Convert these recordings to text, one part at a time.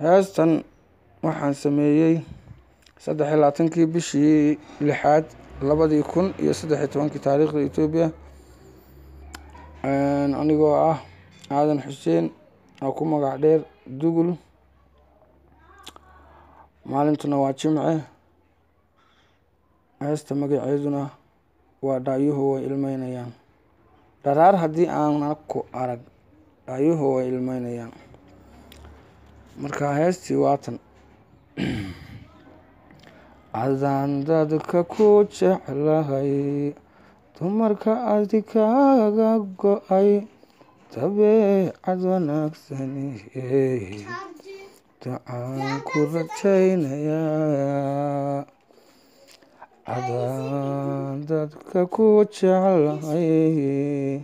heestan waxaan sameeyey saddex iyo labaatankii bishii lixaad labadii kun iyo saddex iyo tobankii taariikhda etoobiya anigoo ah aadan xuseen oo ku magac dheer dugul. Maalintuna waa jimce. Heesta magaceeduna waa dhaayuhu way ilmeynayaan. Dharaar haddii aana ku arag dhaayuhu way ilmeynayaan marka heestii waatan cadaan dadka ku jeclahay dumarka adikaaga go'ay dabeecad wanaagsani ducaan ku rajaynayaa. Cadaan dadka ku jeclahay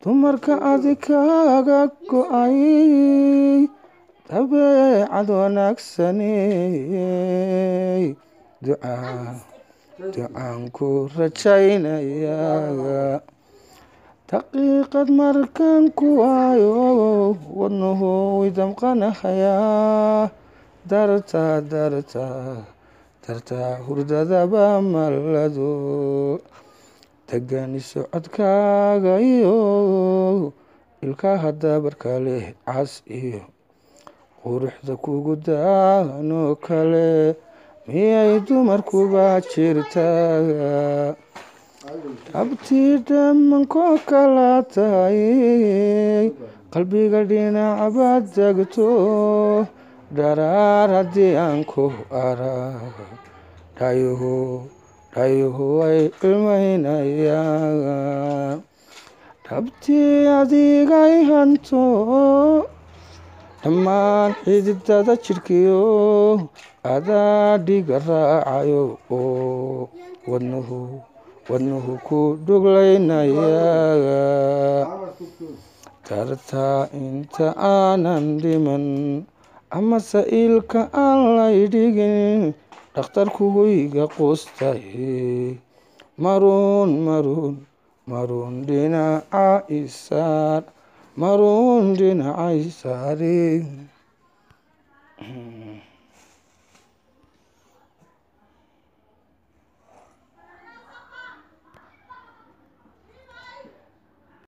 dumarka adikaaga go'ay dabeecad wanaagsani ducaa ducaan ku rajaynayaa daqiiqad markaan ku waayo wadnuhu idamqanahayaa dartaa dartaa dartaa hurdadaba malado degani socodkaaga iyo ilkaha dabarka leh cas iyo quruxda kugu daanoo kale miyay dumarkuba jirtaa? Abtii dhamankoo kala tahay qalbiga dhinacabaad degto dharaar haddii aan ku arag dhayuhu dhayuhu way ilmeynayaan dhabtii adigay hanto dhammaan xididada jidhkiyo adaa dhiga raacayo oo wadnuhu wadnuhu ku dhuglaynayaa dartaa inta aanan dhiman amase ilka aan laydhigin dhakhtarkuiga quustay maruun maruun maruun dhinaca isaar maruun dhinaca isaari